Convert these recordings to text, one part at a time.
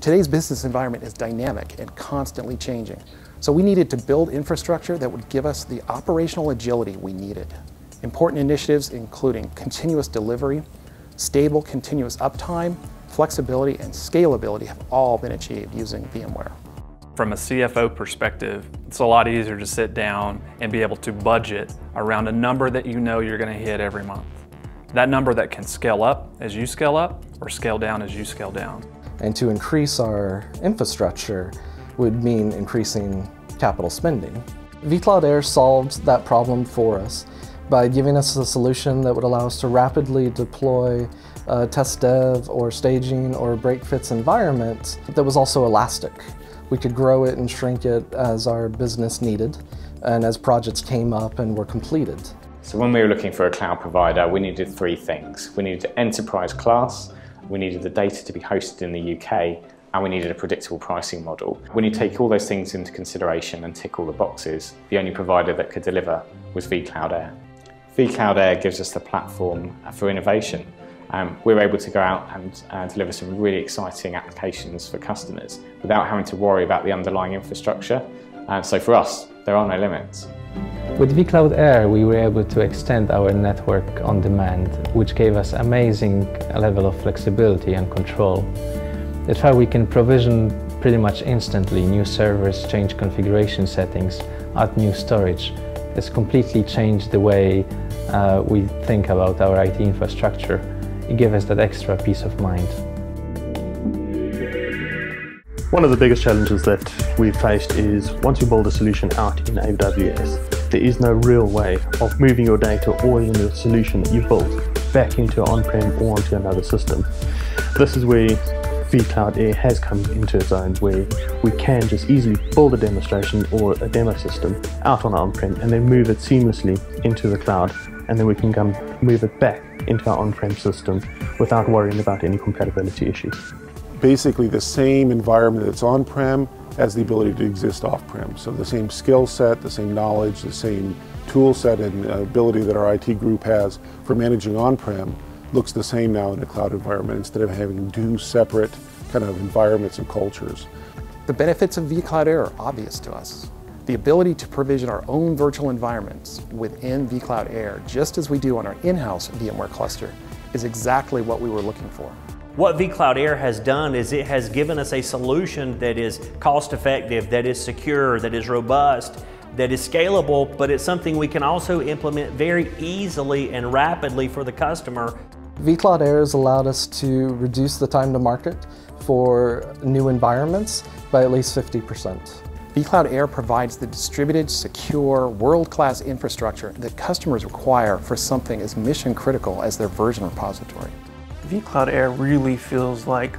Today's business environment is dynamic and constantly changing, so we needed to build infrastructure that would give us the operational agility we needed. Important initiatives including continuous delivery, stable continuous uptime, flexibility, and scalability have all been achieved using VMware. From a CFO perspective, it's a lot easier to sit down and be able to budget around a number that you know you're going to hit every month. That number that can scale up as you scale up or scale down as you scale down. And to increase our infrastructure would mean increasing capital spending. vCloud Air solved that problem for us by giving us a solution that would allow us to rapidly deploy a test dev or staging or break fix environment that was also elastic. We could grow it and shrink it as our business needed and as projects came up and were completed. So when we were looking for a cloud provider, we needed three things. We needed enterprise class, we needed the data to be hosted in the UK, and we needed a predictable pricing model. When you take all those things into consideration and tick all the boxes, the only provider that could deliver was vCloud Air. vCloud Air gives us the platform for innovation. Um, we're able to go out and uh, deliver some really exciting applications for customers without having to worry about the underlying infrastructure. And so for us, there are no limits. With vCloud Air, we were able to extend our network on demand, which gave us amazing level of flexibility and control. That's why we can provision pretty much instantly new servers, change configuration settings, add new storage. It's completely changed the way uh, we think about our IT infrastructure. It gave us that extra peace of mind. One of the biggest challenges that we've faced is once you build a solution out in AWS, there is no real way of moving your data or in your solution that you've built back into on-prem or onto another system. This is where vCloud Air has come into its own where we can just easily build a demonstration or a demo system out on on-prem and then move it seamlessly into the cloud and then we can come move it back into our on-prem system without worrying about any compatibility issues basically the same environment that's on-prem has the ability to exist off-prem. So the same skill set, the same knowledge, the same tool set and ability that our IT group has for managing on-prem looks the same now in a cloud environment instead of having two separate kind of environments and cultures. The benefits of vCloud Air are obvious to us. The ability to provision our own virtual environments within vCloud Air, just as we do on our in-house VMware cluster, is exactly what we were looking for. What vCloud Air has done is it has given us a solution that is cost effective, that is secure, that is robust, that is scalable, but it's something we can also implement very easily and rapidly for the customer. vCloud Air has allowed us to reduce the time to market for new environments by at least 50%. vCloud Air provides the distributed, secure, world-class infrastructure that customers require for something as mission critical as their version repository vCloud Air really feels like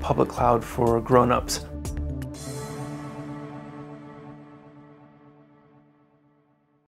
public cloud for grown-ups.